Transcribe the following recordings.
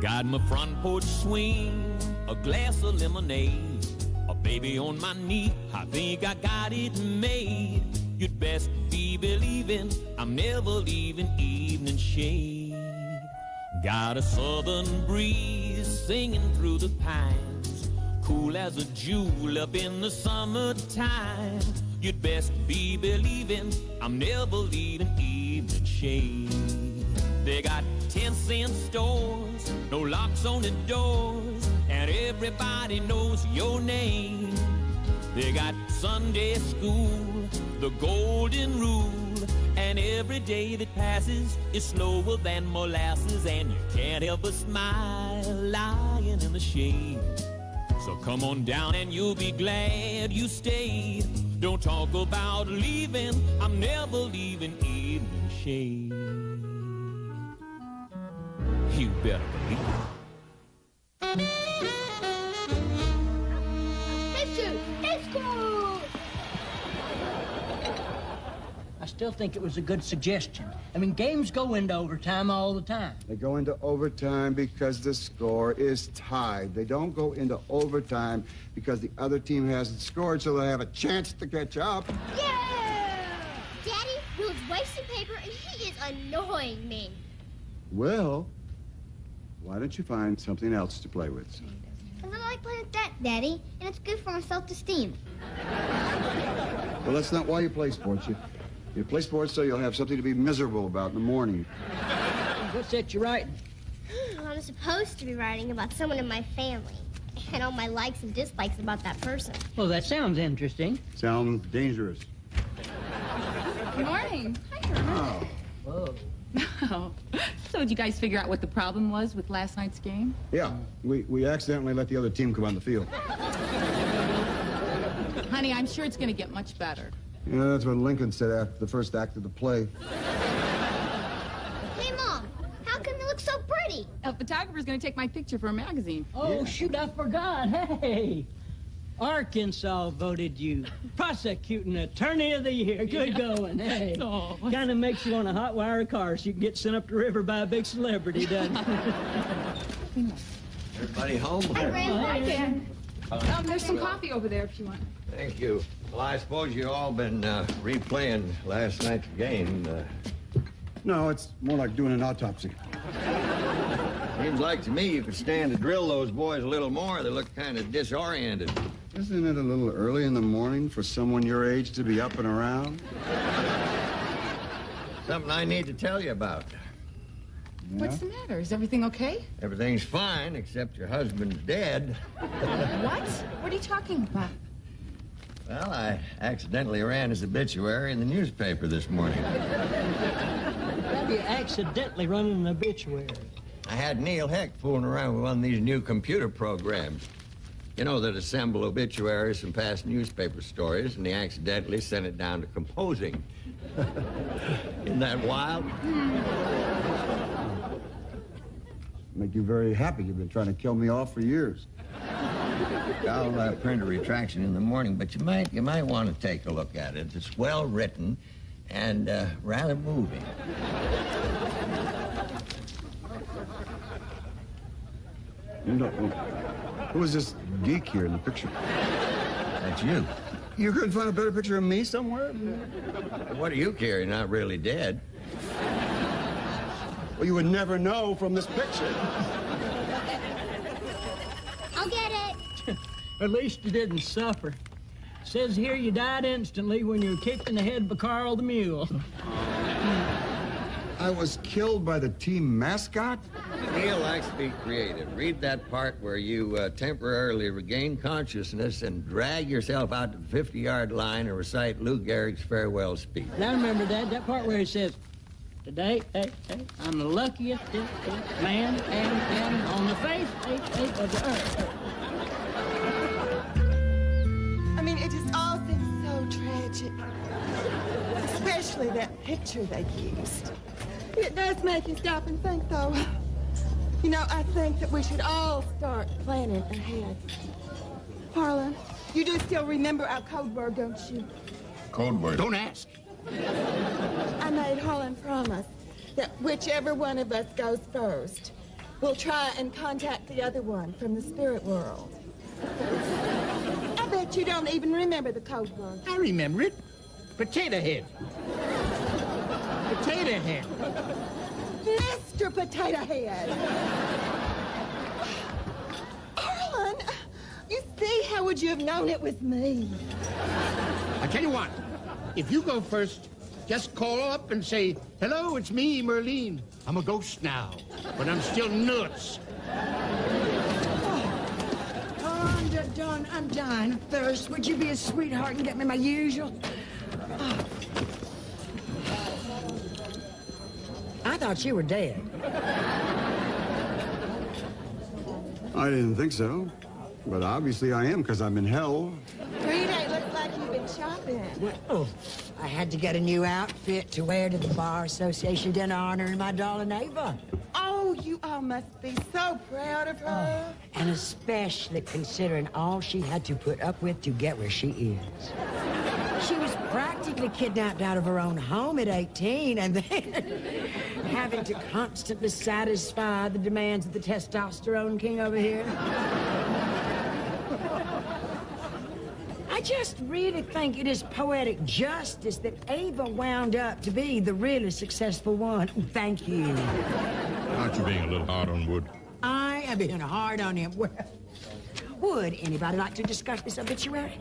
Got my front porch swing, a glass of lemonade, a baby on my knee. I think I got it made. You'd best be believing I'm never leaving evening shade. Got a southern breeze singing through the pines, cool as a jewel up in the summertime. You'd best be believing I'm never leaving evening shade. They got 10 cent stores, no locks on the doors, and everybody knows your name. They got Sunday school, the golden rule, and every day that passes is slower than molasses, and you can't help but smile lying in the shade. So come on down and you'll be glad you stayed. Don't talk about leaving, I'm never leaving evening shade. You better believe it. Let's Let's! I still think it was a good suggestion. I mean, games go into overtime all the time. They go into overtime because the score is tied. They don't go into overtime because the other team hasn't scored, so they have a chance to catch up. Yeah! Daddy builds wasting paper, and he is annoying me. Well, why don't you find something else to play with? Because I like playing with that, Daddy, and it's good for my self-esteem. Well, that's not why you play sports. You, you play sports so you'll have something to be miserable about in the morning. What's that you're writing? I'm supposed to be writing about someone in my family and all my likes and dislikes about that person. Well, that sounds interesting. Sounds dangerous. Good morning. Hi, Herman. Oh. So did you guys figure out what the problem was with last night's game? Yeah, we, we accidentally let the other team come on the field. Honey, I'm sure it's going to get much better. Yeah, that's what Lincoln said after the first act of the play. Hey, Mom, how come you look so pretty? A photographer's going to take my picture for a magazine. Oh, shoot, I forgot. Hey. Arkansas voted you prosecuting attorney of the year. Good going. Hey. Oh. Kind of makes you want to hot wire a car so you can get sent up the river by a big celebrity, doesn't it? Everybody home? Hi, Grandpa. Hi, Dan. Um, there's some coffee over there if you want. Thank you. Well, I suppose you all been uh, replaying last night's game. Uh, No, it's more like doing an autopsy. seems like to me you could stand to drill those boys a little more. They look kind of disoriented. Isn't it a little early in the morning for someone your age to be up and around? Something I need to tell you about. What's the matter? Is everything okay? Everything's fine except your husband's dead. What? What are you talking about? Well, I accidentally ran his obituary in the newspaper this morning. How do you accidentally run an obituary? I had Neil Heck fooling around with one of these new computer programs. You know, that assemble obituaries from past newspaper stories, and he accidentally sent it down to composing. Isn't that wild? Make you very happy. You've been trying to kill me off for years. I'll uh, print a retraction in the morning, but you might you might want to take a look at it. It's well written and uh, rather moving. You know, who is this geek here in the picture? That's you. You couldn't find a better picture of me somewhere? What do you care? You're not really dead. Well, you would never know from this picture. I'll get it. At least you didn't suffer. Says here you died instantly when you were kicked in the head by Carl the Mule. I was killed by the team mascot? Neil likes to be creative. Read that part where you uh, temporarily regain consciousness and drag yourself out to the 50 yard line and recite Lou Gehrig's farewell speech. And I remember that, that part where he says, Today, hey, hey, I'm the luckiest man and, and on the face of the earth. I mean, it just all seems so tragic. Especially that picture they used. It does make you stop and think, though. You know, I think that we should all start planning ahead. Harlan, you do still remember our code word, don't you? Code word. Don't ask. I made Harlan promise that whichever one of us goes first, we'll try and contact the other one from the spirit world. I bet you don't even remember the code word. I remember it. Potato head. Potato head. Mr. Potato Head. Harlan, you see, how would you have known it was me? I tell you what, if you go first, just call up and say, hello, it's me, Merleen. I'm a ghost now, but I'm still nuts. Oh, I'm d- done. I'm dying of thirst. Would you be a sweetheart and get me my usual? Oh. Thought you were dead. I didn't think so. But obviously I am, because I'm in hell. Frieda, it looks like you've been shopping. Well, I had to get a new outfit to wear to the Bar Association dinner honoring my darling Ava. Oh, you all must be so proud of her. Oh, and especially considering all she had to put up with to get where she is. Kidnapped out of her own home at 18 and then having to constantly satisfy the demands of the testosterone king over here. I just really think it is poetic justice that Ava wound up to be the really successful one. Thank you. Aren't you being a little hard on Wood? I am being hard on him. Well, would anybody like to discuss this obituary?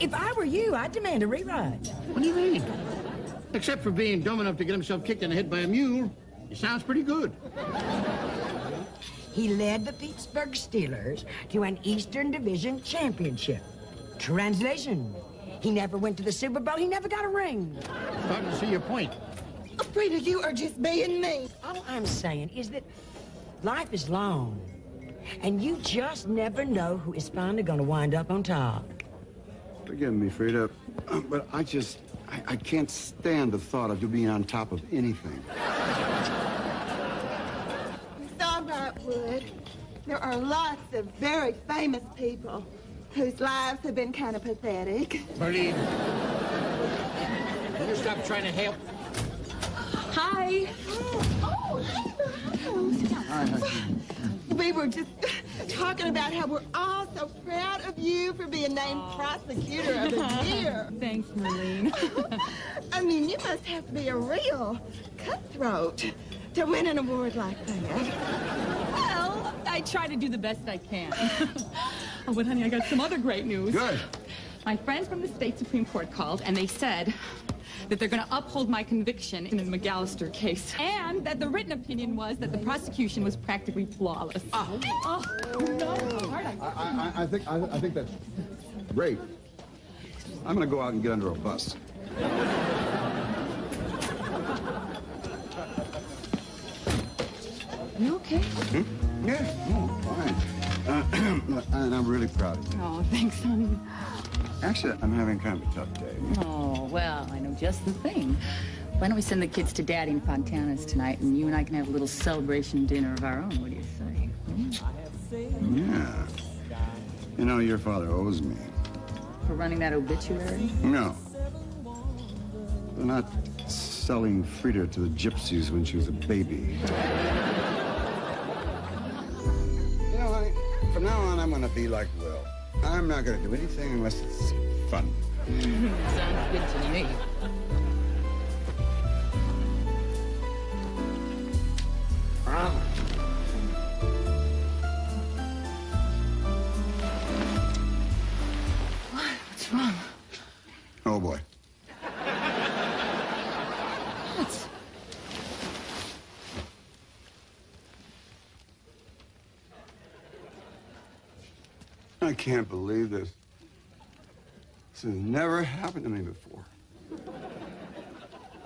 If I were you, I'd demand a rewrite. What do you mean? Except for being dumb enough to get himself kicked in the head by a mule, he sounds pretty good. He led the Pittsburgh Steelers to an Eastern Division championship. Translation. He never went to the Super Bowl. He never got a ring. Starting to see your point. Oh, Frieda, you are just being mean. All I'm saying is that life is long. And you just never know who is finally going to wind up on top. Forgive me, Frieda, but I just, I, I can't stand the thought of you being on top of anything. It's all right, Wood. There are lots of very famous people whose lives have been kind of pathetic. Merleen, will you stop trying to help? Hi. Oh, Hi, hi. We were just talking about how we're all so proud of you for being named oh. prosecutor of the year. Thanks, Merleen. I mean, you must have to be a real cutthroat to win an award like that. well, I try to do the best I can. oh, but honey, I got some other great news. Good. My friends from the state Supreme Court called, and they said that they're going to uphold my conviction in the McAllister case, and that the written opinion was that the prosecution was practically flawless. Oh, no. I- I, I, I think, I, I think that's great. I'm gonna go out and get under a bus. You okay? Yeah, oh, fine. Uh, and I'm really proud of you. Oh, thanks, honey. Actually, I'm having kind of a tough day. Oh, well, I know just the thing. Why don't we send the kids to Daddy and Fontana's tonight, and you and I can have a little celebration dinner of our own? What do you say? Hmm? Yeah. You know, your father owes me. For running that obituary? No. They're not selling Frieda to the gypsies when she was a baby. You know, honey, from now on, I'm gonna be like Will. I'm not gonna do anything unless it's fun. Sounds good to me. Can't believe this. This has never happened to me before.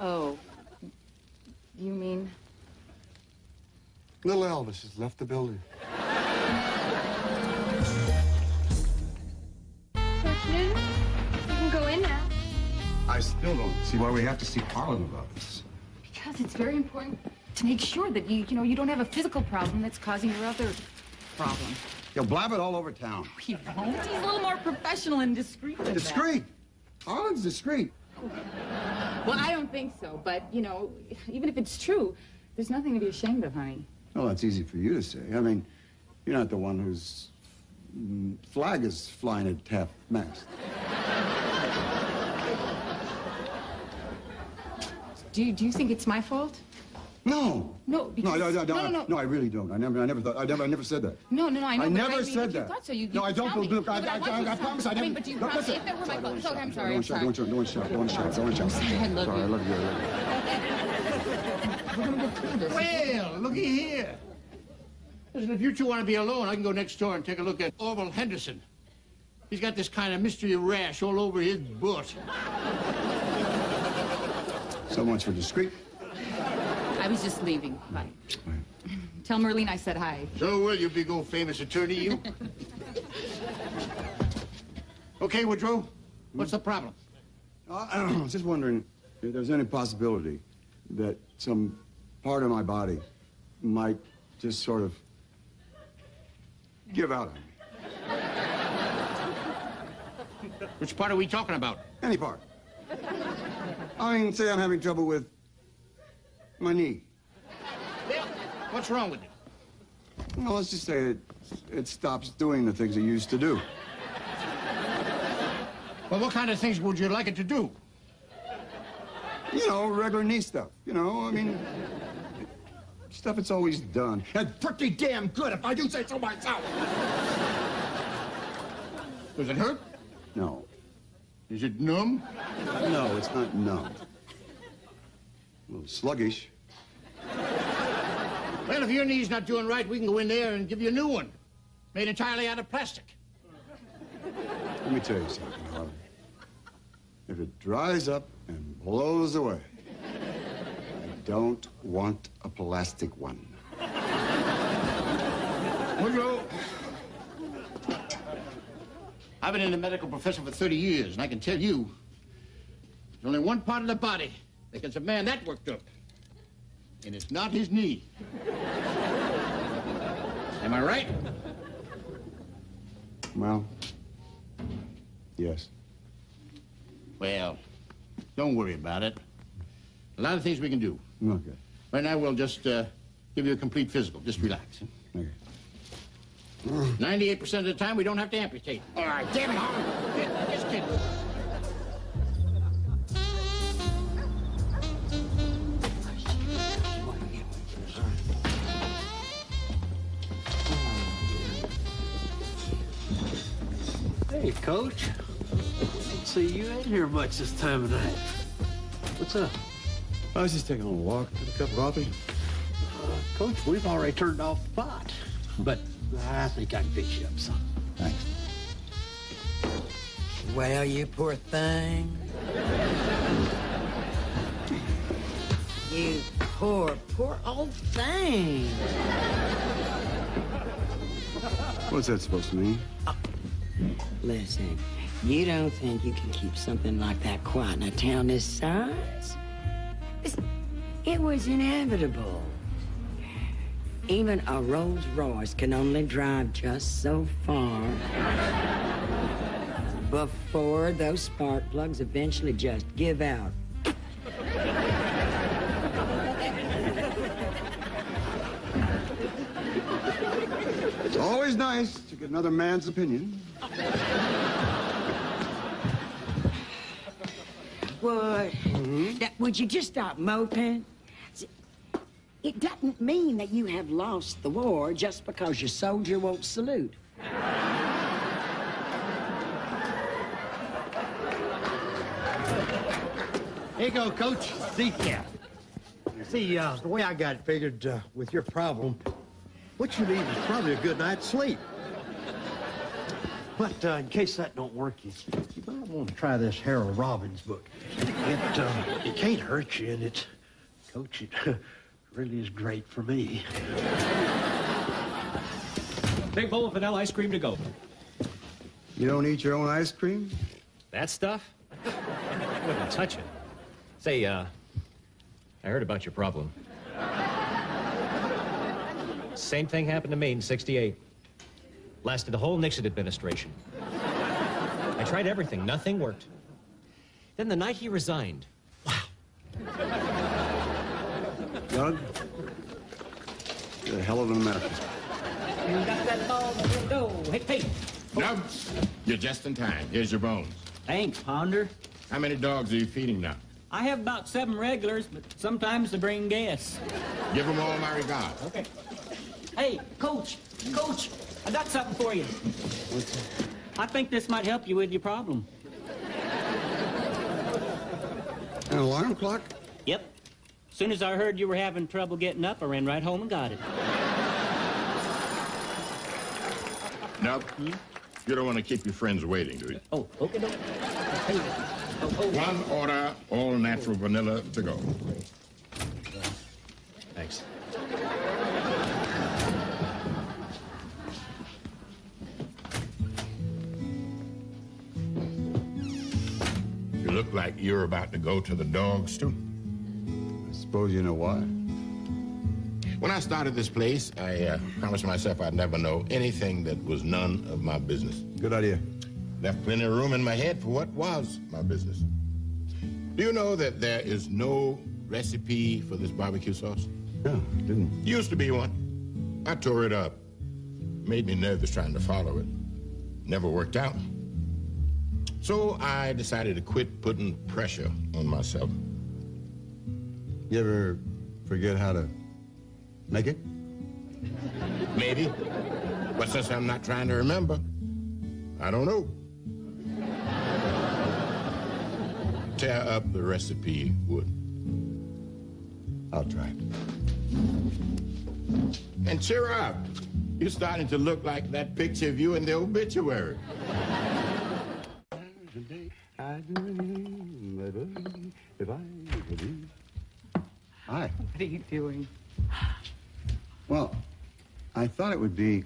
Oh. You mean... Little Elvis has left the building. Coach Newton, you can go in now. I still don't see why we have to see Harlan about this. Because it's very important to make sure that you, you know, you don't have a physical problem that's causing your other problem. You'll blab it all over town. He won't. He's a little more professional and discreet than that. Discreet. Harlan's discreet. Well, I don't think so, but, you know, even if it's true, there's nothing to be ashamed of, honey. Well, that's easy for you to say. I mean, you're not the one whose flag is flying at half mast. Do you, do you think it's my fault? No. No, No, because... no, no, no, no, no, no, I really don't. I never, I never thought, I never, I never said that. No, no, no, I know. I never I mean, said if you that. thought so, you, No, I don't tell me. look, I- No, I- I- I promise I I mean, never- but do you no, promise? listen. If that were my fault, sorry, I'm sorry, Don't I'm shout, sorry. don't shout, don't shout, don't shout, don't shout. sorry, I love Sorry, I you. love you. I love you. We're gonna get through this. Well, looky here. Listen, if you two want to be alone, I can go next door and take a look at Orville Henderson. He's got this kind of mystery rash all over his butt. So much for discreet. I was just leaving. Bye. Tell Merleen I said hi. So will you, big old famous attorney, you. okay, Woodrow, what's the problem? Uh, I was just wondering if there's any possibility that some part of my body might just sort of give out on me. Which part are we talking about? Any part. I mean, say I'm having trouble with my knee. Well, what's wrong with it? Well, let's just say it, it stops doing the things it used to do. Well, what kind of things would you like it to do? You know, regular knee stuff. You know, I mean, stuff it's always done. And pretty damn good, if I do say so myself. Does it hurt? No. Is it numb? No, it's not numb. A little sluggish. Well, if your knee's not doing right, we can go in there and give you a new one. Made entirely out of plastic. Let me tell you something, Harvey. If it dries up and blows away, I don't want a plastic one. Woodrow, I've been in the medical profession for 30 years, and I can tell you, there's only one part of the body gets a man that worked up, and it's not his knee. Am I right? Well, yes. Well, don't worry about it. A lot of things we can do. Okay. Right now, we'll just uh, give you a complete physical. Just relax. Okay. 98% of the time, we don't have to amputate. All right, damn it, Howard. Just kidding. Coach. See you ain't here much this time of night. What's up? I was just taking a walk, have a cup of coffee. Uh, Coach, we've already turned off the pot, but I think I can fix you up some. Thanks. Well, you poor thing. You poor, poor old thing. What's that supposed to mean? Listen, you don't think you can keep something like that quiet in a town this size? It's- It was inevitable. Even a Rolls Royce can only drive just so far before those spark plugs eventually just give out. It's always nice to get another man's opinion. Would, that, would you just stop moping? It doesn't mean that you have lost the war just because your soldier won't salute. Here you go, Coach. Decaf. See, uh, the way I got it figured uh, with your problem, what you need is probably a good night's sleep. But uh, in case that don't work, you, you might want to try this Harold Robbins book. It, uh, it can't hurt you, and it's, Coach, it really is great for me. Big bowl of vanilla ice cream to go. You don't eat your own ice cream? That stuff? Wouldn't touch it. Say, uh, I heard about your problem. Same thing happened to me in 68. Lasted the whole Nixon administration. I tried everything, nothing worked. Then the night he resigned, wow. Doug, you're a hell of an American. You got that ball in the window. Hey, hey. No, you're just in time. Here's your bones. Thanks, Ponder. How many dogs are you feeding now? I have about seven regulars, but sometimes they bring guests. Give them all my regards. Okay. Hey, Coach, Coach, I got something for you. I think this might help you with your problem. An alarm clock? Yep. As soon as I heard you were having trouble getting up, I ran right home and got it. Nope. You don't want to keep your friends waiting, do you? Oh, okay. No. Hey. Oh, oh. One order, all natural vanilla to go. Thanks. Look like you're about to go to the dogs, too. I suppose you know why. When I started this place, I uh, promised myself I'd never know anything that was none of my business. Good idea. Left plenty of room in my head for what was my business. Do you know that there is no recipe for this barbecue sauce? No, didn't. Used to be one. I tore it up. Made me nervous trying to follow it. Never worked out. So I decided to quit putting pressure on myself. You ever forget how to make it? Maybe. But since I'm not trying to remember, I don't know. Tear up the recipe Wood. I'll try. And cheer up. You're starting to look like that picture of you in the obituary. Hi. What are you doing? Well, I thought it would be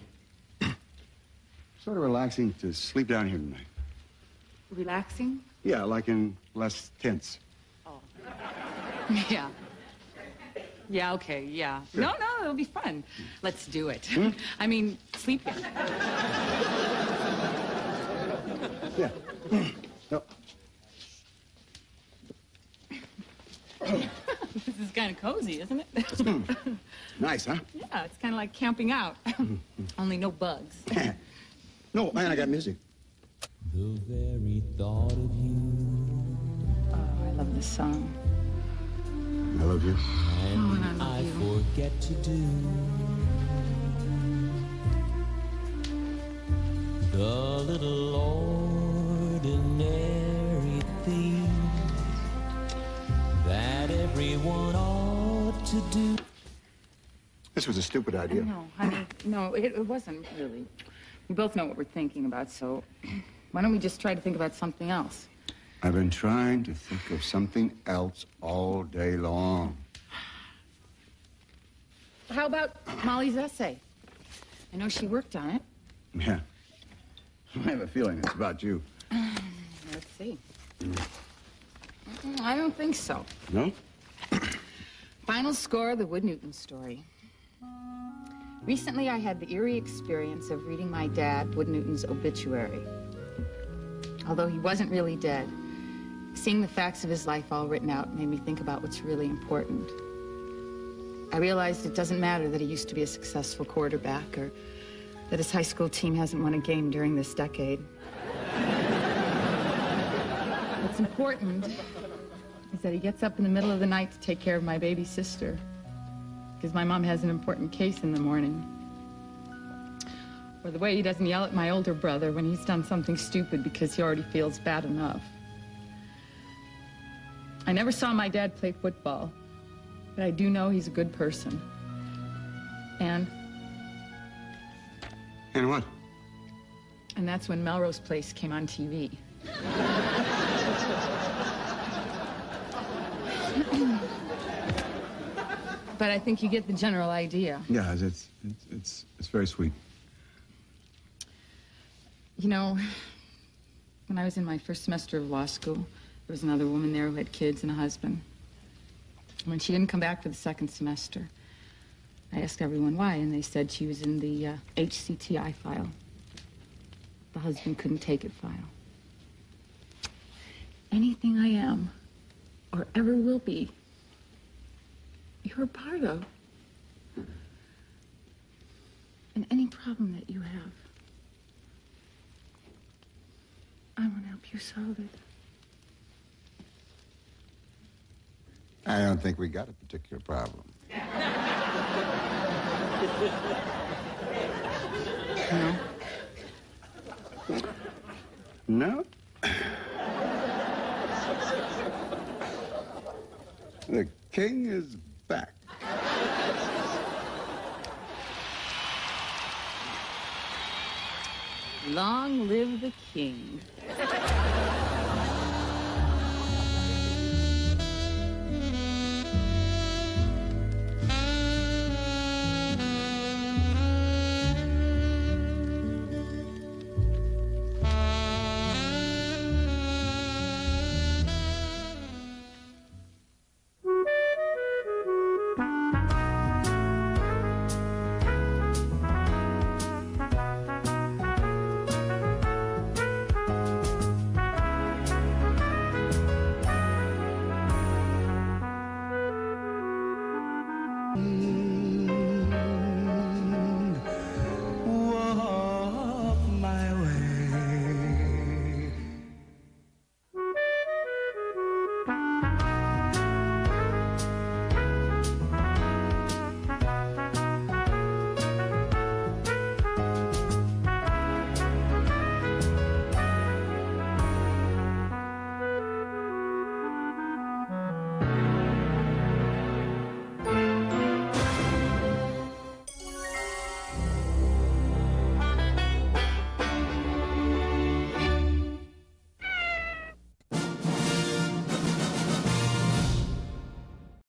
sort of relaxing to sleep down here tonight. Relaxing? Yeah, like in less tense. Oh. yeah. Yeah, okay, yeah. No, no, it'll be fun. Let's do it. Hmm? I mean, sleep here. Yeah. No. this is kind of cozy, isn't it? Hmm. Nice, huh? yeah, it's kind of like camping out. Only no bugs. No, man, I got music. The very thought of you Oh, I love this song. I love you. and oh, I forget to do the little ordinary that everyone ought to do. This was a stupid idea. No, honey, no, it, it wasn't really. We both know what we're thinking about, so why don't we just try to think about something else? I've been trying to think of something else all day long. How about Molly's essay? I know she worked on it. Yeah. I have a feeling it's about you. Let's see. Mm, I don't think so. No? Final score of The Wood Newton story. Recently, I had the eerie experience of reading my dad, Wood Newton's obituary. Although he wasn't really dead, seeing the facts of his life all written out made me think about what's really important. I realized it doesn't matter that he used to be a successful quarterback or that his high school team hasn't won a game during this decade. What's important is that he gets up in the middle of the night to take care of my baby sister because my mom has an important case in the morning. Or the way he doesn't yell at my older brother when he's done something stupid because he already feels bad enough. I never saw my dad play football, but I do know he's a good person. And And what? and that's when Melrose Place came on TV. but I think you get the general idea. Yeah, it's it's it's, it's very sweet. You know, when I was in my first semester of law school, there was another woman there who had kids and a husband. When she didn't come back for the second semester, I asked everyone why, and they said she was in the uh, HCTI file. The husband couldn't take it file. Anything I am, or ever will be, you're a part of. And any problem that you have. I want to help you solve it. I don't think we got a particular problem. No? No? The king is back. Long live the king.